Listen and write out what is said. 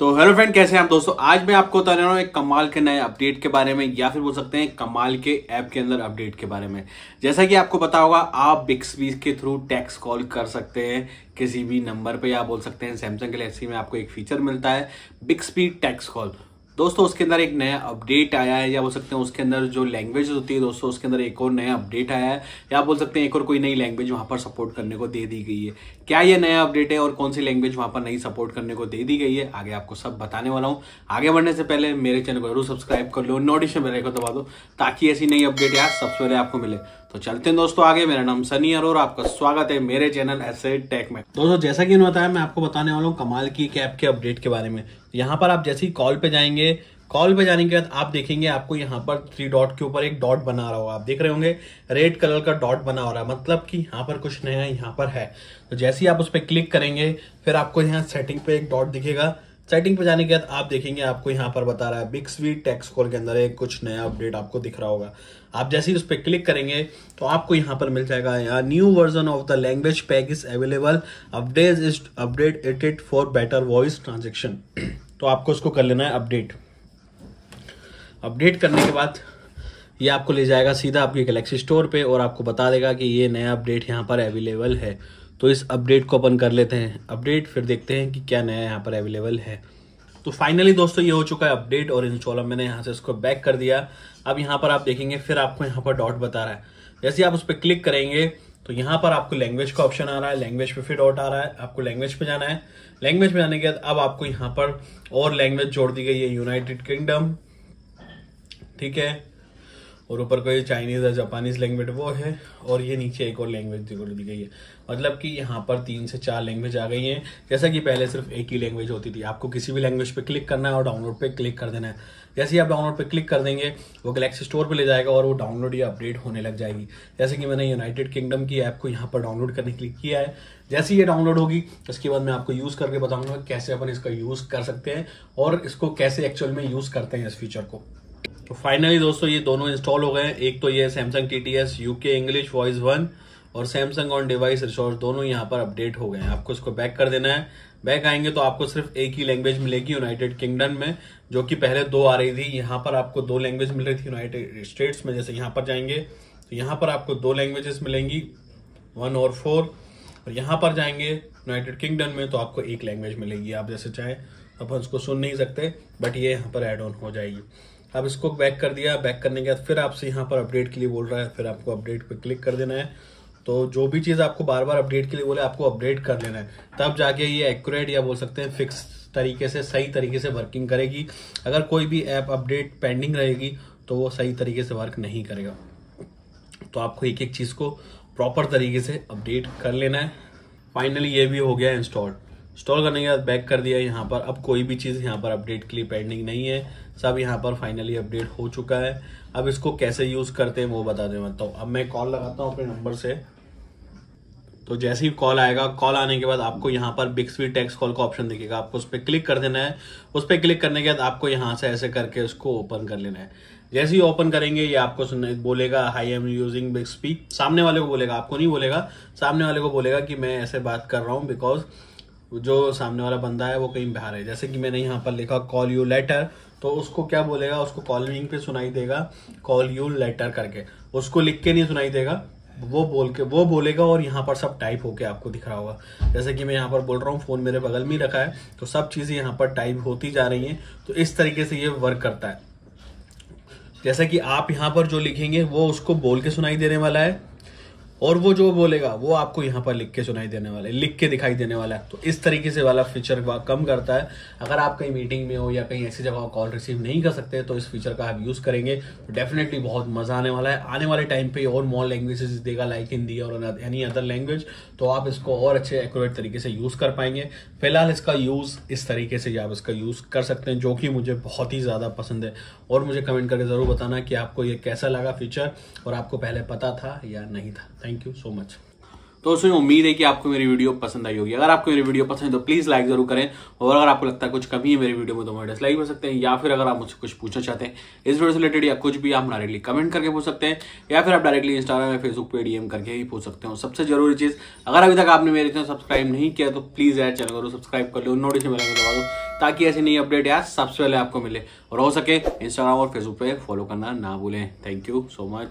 तो hello friend, कैसे हैं आप दोस्तों? आज मैं आपको बता रहा हूँ एक कमाल के नए अपडेट के बारे में, या फिर बोल सकते हैं कमाल के ऐप के अंदर अपडेट के बारे में। जैसा कि आपको पता होगा, आप बिक्सबी के थ्रू टैक्स कॉल कर सकते हैं, किसी भी नंबर पे, या बोल सकते हैं सैमसंग गलेक्सी में आपको एक फीचर मिलता है बिक्सबी टैक्स कॉल दोस्तों, उसके अंदर एक नया अपडेट आया है, या बोल सकते हैं उसके अंदर जो लैंग्वेज होती है दोस्तों, उसके अंदर एक और नया अपडेट आया है, या बोल सकते हैं एक और कोई नई लैंग्वेज वहाँ पर सपोर्ट करने को दे दी गई है। क्या ये नया अपडेट है और कौन सी लैंग्वेज वहाँ पर नई सपोर्ट करने को दे दी गई है, आगे आपको सब बताने वाला हूँ। आगे बढ़ने से पहले मेरे चैनल को ज़रूर सब्सक्राइब कर लो नोटिफिकेशन बेल को दबा दो, ताकि ऐसी नई अपडेट यार सबसे पहले आपको मिले। तो चलते हैं दोस्तों आगे, मेरा नाम सनी और आपका स्वागत है मेरे चैनल ऐसे टेक में। दोस्तों, जैसा कि बताया, मैं आपको बताने वाला हूँ कमाल की कैप के अपडेट के बारे में। यहाँ पर आप जैसे ही कॉल पे जाएँगे कॉल पे जाने के बाद आप देखेंगे आपको यहाँ पर थ्री डॉट के ऊपर एक डॉट बना रहा होगा। आप देख रहे होंगे रेड कलर का डॉट बना हो रहा है। मतलब कि यहाँ पर कुछ नया यहाँ पर है। तो जैसे ही आप उस पर क्लिक करेंगे, फिर आपको यहाँ सेटिंग पे एक डॉट दिखेगा। सेटिंग पे जाने के बाद आप देखेंगे आपको यहाँ पर बता रहा है बिग स्वीट टेक्स कॉल के अंदर एक कुछ नया अपडेट आपको दिख रहा होगा। आप जैसे ही उस पर क्लिक करेंगे तो आपको यहाँ पर मिल जाएगा यहाँ new version of the language pack is available update is update it for better voice transaction तो आपको उसको कर लेना है अपडेट अपडेट करने के बाद ये आपको ले जाएगा सीधा आपके गैलेक्सी स्टोर पे और आपको बता देगा कि ये नया अपडेट यहाँ पर अवेलेबल है। तो इस अपडेट को अपन कर लेते हैं अपडेट फिर देखते हैं कि क्या नया यहाँ पर अवेलेबल है। तो फाइनली दोस्तों ये हो चुका है अपडेट और इंस्टॉल मैंने यहाँ से इसको बैक कर दिया। अब यहाँ पर आप देखेंगे, फिर आपको यहाँ पर डॉट बता रहा है। जैसे आप उस पर क्लिक करेंगे तो यहाँ पर आपको लैंग्वेज का ऑप्शन आ रहा है। लैंग्वेज पे फिर डॉट आ रहा है। आपको लैंग्वेज पे जाना है। लैंग्वेज पे जाने के बाद अब आपको यहाँ पर और लैंग्वेज जोड़ दी गई है। यूनाइटेड किंगडम ठीक है? और ऊपर कोई चाइनीज़ या जापानीज लैंग्वेज वो है, और ये नीचे एक और लैंग्वेज दी गई है। मतलब कि यहाँ पर तीन से चार लैंग्वेज आ गई हैं। जैसा कि पहले सिर्फ़ एक ही लैंग्वेज होती थी। आपको किसी भी लैंग्वेज पे क्लिक करना है और डाउनलोड पे क्लिक कर देना है। जैसे ही आप डाउनलोड पे क्लिक कर देंगे, वो गलेक्सी स्टोर पे ले जाएगा और वो डाउनलोड या अपडेट होने लग जाएगी। जैसे कि मैंने यूनाइटेड किंगडम की ऐप को यहाँ पर डाउनलोड करने के लिए किया है। जैसे ये डाउनलोड होगी, उसके बाद मैं आपको यूज़ करके बताऊँगा कैसे अपन इसका यूज़ कर सकते हैं और इसको कैसे एक्चुअल में यूज़ करते हैं इस फीचर को। तो फाइनली दोस्तों ये दोनों इंस्टॉल हो गए एक तो ये Samsung T T S UK English voice one और सैमसंग ऑन डिवाइस रिसोर्स दोनों यहाँ पर अपडेट हो गए हैं। आपको इसको बैक कर देना है। बैक आएँगे तो आपको सिर्फ़ एक ही लैंग्वेज मिलेगी यूनाइटेड किंगडम में, जो कि पहले दो आ रही थी। यहाँ पर आपको दो लैंग्वेज मिल रही थी यूनाइटेड स्टेट्स में, जैसे यहाँ पर जाएँगे तो यहाँ पर आपको दो लैंग्वेजेस मिलेंगी वन और फोर और यहाँ पर जाएँगे यूनाइटेड किंगडम में तो आपको एक लैंग्वेज मिलेगी। आप जैसे चाहे, अपन उसको सुन नहीं सकते बट ये यहाँ पर एड ऑन हो जाएगी। अब इसको बैक कर दिया। बैक करने के बाद फिर आपसे यहाँ पर अपडेट के लिए बोल रहा है। फिर आपको अपडेट पे क्लिक कर देना है। तो जो भी चीज़ आपको बार बार अपडेट के लिए बोले, आपको अपडेट कर लेना है। तब जाके ये एक्यूरेट या बोल सकते हैं फिक्स तरीके से, सही तरीके से वर्किंग करेगी। अगर कोई भी ऐप अपडेट पेंडिंग रहेगी तो वो सही तरीके से वर्क नहीं करेगा। तो आपको एक एक चीज़ को प्रॉपर तरीके से अपडेट कर लेना है। फाइनली ये भी हो गया इंस्टॉल इंस्टॉल करने के बाद बैक कर दिया, यहाँ पर अब कोई भी चीज़ यहाँ पर अपडेट के लिए पेंडिंग नहीं है। सब यहाँ पर फाइनली अपडेट हो चुका है। अब इसको कैसे यूज़ करते हैं वो बता दें मतलब अब मैं कॉल लगाता हूँ अपने नंबर से। तो जैसे ही कॉल आएगा कॉल आने के बाद आपको यहाँ पर बिग स्वीट टेक्स कॉल का ऑप्शन दिखेगा। आपको उस पर क्लिक कर देना है। उस पर क्लिक करने के बाद आपको यहाँ से ऐसे करके उसको ओपन कर लेना है। जैसे ही ओपन करेंगे, ये आपको सुनने बोलेगा hi am using Bixby सामने वाले को बोलेगा, आपको नहीं बोलेगा। सामने वाले को बोलेगा कि मैं ऐसे बात कर रहा हूँ बिकॉज़ जो सामने वाला बंदा है, वो कहीं बाहर है। जैसे कि मैंने यहाँ पर लिखा कॉल यू लेटर तो उसको क्या बोलेगा? उसको कॉलिंग पे सुनाई देगा कॉल यू लेटर करके। उसको लिख के नहीं सुनाई देगा। वो बोल के, वो बोलेगा और यहाँ पर सब टाइप होके आपको दिख रहा होगा। जैसे कि मैं यहाँ पर बोल रहा हूँ फ़ोन मेरे बगल में ही रखा है तो सब चीज़ें यहाँ पर टाइप होती जा रही हैं। तो इस तरीके से ये वर्क करता है। जैसा कि आप यहाँ पर जो लिखेंगे, वो उसको बोल के सुनाई देने वाला है। और वो जो बोलेगा, वो आपको यहाँ पर लिख के सुनाई देने वाला है, लिख के दिखाई देने वाला है। तो इस तरीके से वाला फीचर कम करता है। अगर आप कहीं मीटिंग में हो या कहीं ऐसी जगह कॉल रिसीव नहीं कर सकते तो इस फीचर का आप यूज़ करेंगे। तो डेफिनेटली बहुत मज़ा आने वाला है। आने वाले टाइम पे और मोर लैंग्वेजेस देगा लाइक हिंदी और एनी अदर लैंग्वेज तो आप इसको और अच्छे एक्यूरेट तरीके से यूज़ कर पाएँगे। फ़िलहाल इसका यूज़ इस तरीके से आप इसका यूज़ कर सकते हैं, जो कि मुझे बहुत ही ज़्यादा पसंद है। और मुझे कमेंट करके ज़रूर बताना कि आपको ये कैसा लगा फीचर और आपको पहले पता था या नहीं था। थैंक यू सो मच तो दोस्तों उम्मीद है कि आपको मेरी वीडियो पसंद आई होगी। अगर आपको मेरी वीडियो पसंद है तो प्लीज़ लाइक ज़रूर करें। और अगर आपको लगता है कुछ कमी है मेरी वीडियो में तो मैं डिसलाइक कर सकते हैं। या फिर अगर आप मुझसे कुछ पूछना चाहते हैं, इस वीडियो से रिलेटेड या कुछ भी, आप डायरेक्टली कमेंट करके पूछ सकते हैं। या फिर आप डायरेक्टली इंस्टाग्राम या फेसबुक पे डीएम करके ही पूछ सकते हो। सबसे ज़रूरी चीज़, अगर अभी तक आपने मेरे चैनल सब्सक्राइब नहीं किया तो प्लीज़ यार चैनल करो सब्सक्राइब कर लो नोटिफिकेशन दबा दो, ताकि ऐसी नई अपडेट यार सबसे पहले आपको मिले। और हो सके इंस्टाग्राम और फेसबुक पे फॉलो करना ना भूलें। Thank you so much